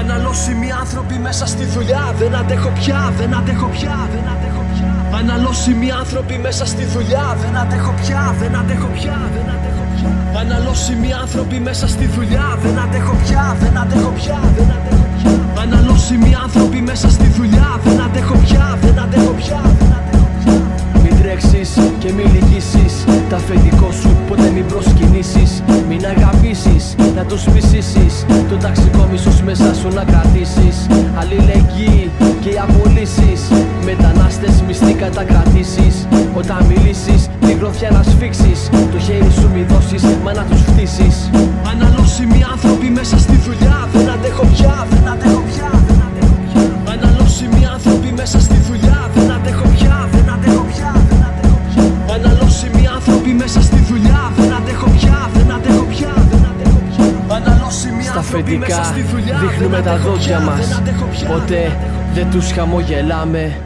Αναλώσιμοι άνθρωποι μέσα στη δουλειά. Δεν αντέχω πια, δεν αντέχω πια, δεν αντέχω πια. Αναλώσιμοι άνθρωποι μέσα στη δουλειά. Δεν αντέχω πια, δεν αντέχω πια, δεν αντέχω πια. Αναλώσιμοι άνθρωποι μέσα στη δουλειά. Δεν αντέχω πια, δεν αντέχω πια, δεν αντέχω πια. Αναλώσιμοι άνθρωποι μέσα στη δουλειά. Δεν αντέχω πια, δεν αντέχω πια, δεν αντέχω πια. Μην τρέξεις και μην λυγίσεις Τα αφεντικό σου ποτέ μην προσκυνήσεις Μην αγαπήσεις, να τους μισήσεις Το ταξικό μίσος μέσα σου να κρατήσεις. Αλληλεγγύη και οι απολύσεις. Μετανάστες μισθή κατακρατήσεις Όταν μιλήσεις την γροθιά να σφίξεις. Το χέρι σου μη δώσεις μα να τους φτύσεις. Αναλώσιμοι άνθρωποι μέσα στη δουλειά Δεν Στα άνθρωποι μέσα αφεντικά στη δουλειά δείχνουμε Δεν τα αντέχω δόντια πια, μας δεν αντέχω πια, Ποτέ δεν αντέχω πια. δεν τους χαμογελάμε